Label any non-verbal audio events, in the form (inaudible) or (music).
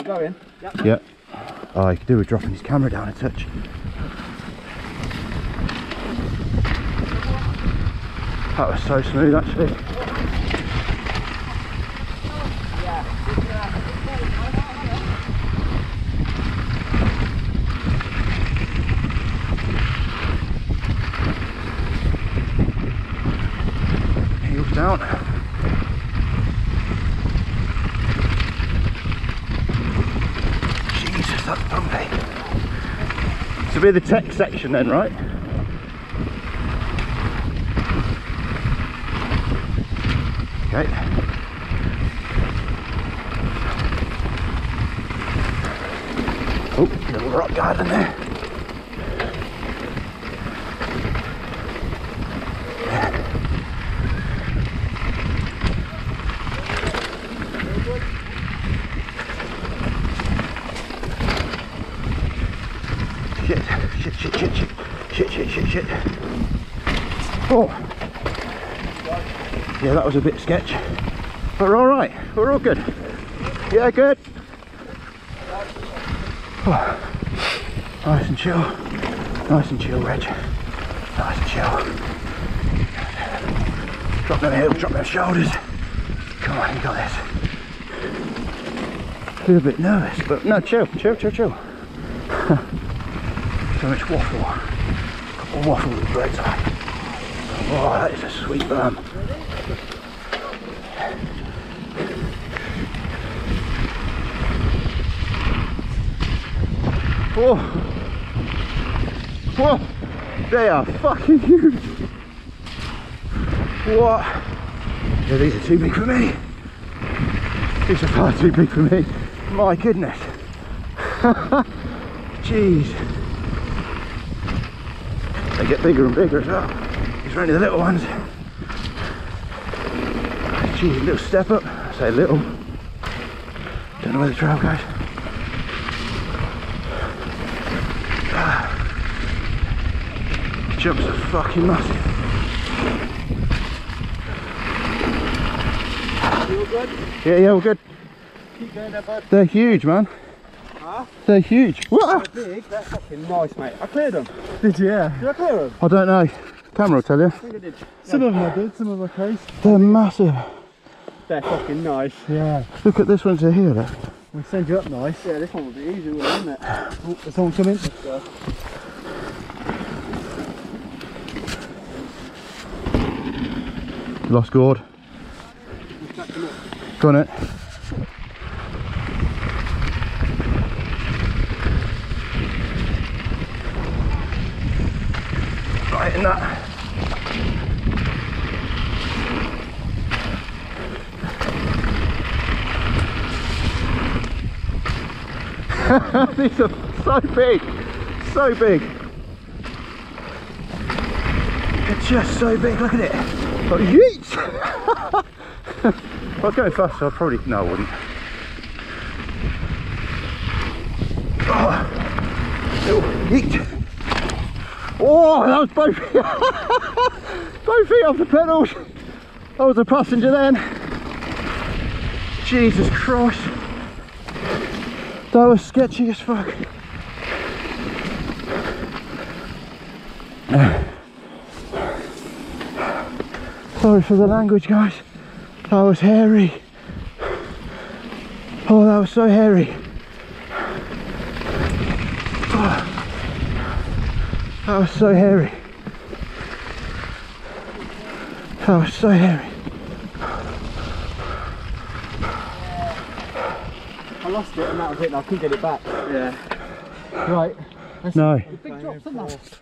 You going? Yeah. Oh, you could do with dropping his camera down a touch. That was so smooth actually. Heels down. Jesus, that's bumpy. To be the tech section then, right? Okay. Oh, little rock garden there. Shit, shit, shit, shit, shit, shit, shit, shit. Oh. Yeah, that was a bit sketch. But we're alright, we're all good. Yeah, good. Oh. Nice and chill. Nice and chill, Reg. Nice and chill. Drop them hips, drop them shoulders. Come on, you got this. A little bit nervous, but no, chill, chill, chill, chill. (laughs) so much waffle. Couple of waffle with breads on. Oh, that is a sweet berm. Whoa. Oh. Oh, Whoa. They are fucking huge. What? Yeah, these are too big for me. These are far too big for me. My goodness. (laughs) Jeez. They get bigger and bigger as well. These are only the little ones. Jeez, little step up. I say little. Don't know where the trail goes. Ah. Jumps are fucking massive. You all good? Yeah, yeah, we're good. Keep going there, bud. They're huge, man. Huh? They're huge. Whoa! They're big. They're fucking nice, mate. I cleared them. Did you? Yeah. Did I clear them? I don't know. Camera will tell you. I think I did. Some of them I did, some of them I case. They're massive. They're fucking nice. Yeah. Look at this one to here. Look. We send you up nice. Yeah, this one would be easy, wouldn't it? Oh, there's someone coming. Lost gourd. Go on it. Right in that. These are so big, so big. They're just so big, look at it. Oh, yeet! (laughs) if I was going faster, I'd probably, no I wouldn't. Oh, yeet. Oh, that was both feet, (laughs) both feet off the pedals. I was a passenger then. Jesus Christ. That was sketchy as fuck. (sighs) Sorry for the language, guys. That was hairy. Oh, that was so hairy. (sighs) Oh, Oh, that was so hairy. Oh, that was so hairy. I lost it and that was it and I couldn't get it back. Yeah. Right. No. Big drops?